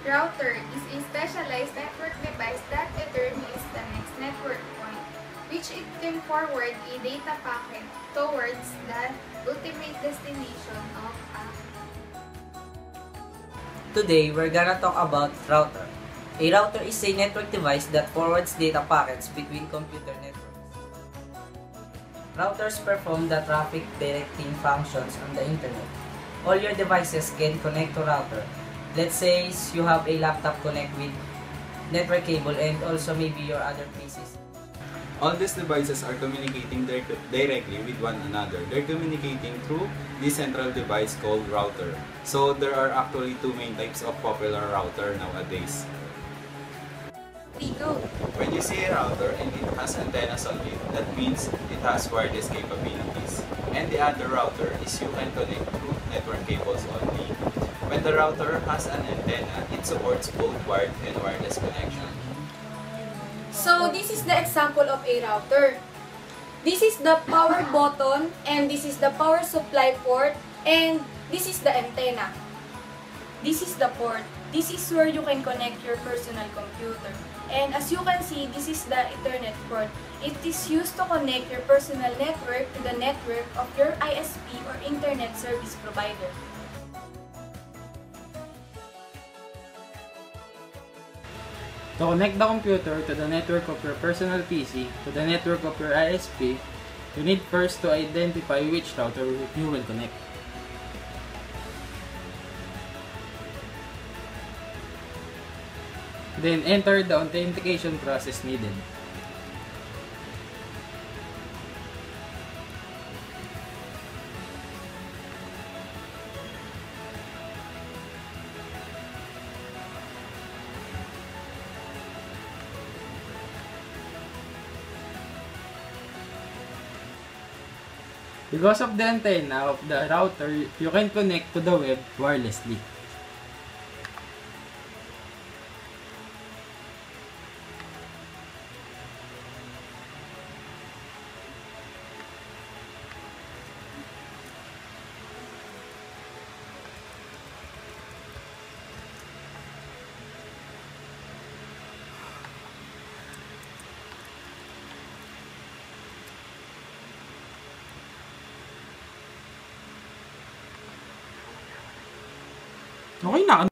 Router is a specialized network device that determines the next network point, which it can forward a data packet towards the ultimate destination of a Today, we're gonna talk about router. A router is a network device that forwards data packets between computer networks. Routers perform the traffic directing functions on the internet. All your devices can connect to router. Let's say you have a laptop connect with network cable and also maybe your other PCs. All these devices are communicating direct- directly with one another. They're communicating through this central device called router. So there are actually two main types of popular router nowadays. Tigo. When you see a router and it has antennas on it, that means it has wireless capabilities. And the other router is you can connect through network cables only. When the router has an antenna, uh, it supports both wired and wireless connection. So this is the example of a router. This is the power button and this is the power supply port and this is the antenna. This is the port. This is where you can connect your personal computer. And as you can see, this is the Ethernet port. It is used to connect your personal network to the network of your ISP or Internet Service Provider. To connect the computer to the network of your personal PC to the network of your ISP, you need first to identify which router you will connect. Then enter the authentication process needed. Because of the antenna of the router, you can connect to the web wirelessly. ないな。